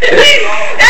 please!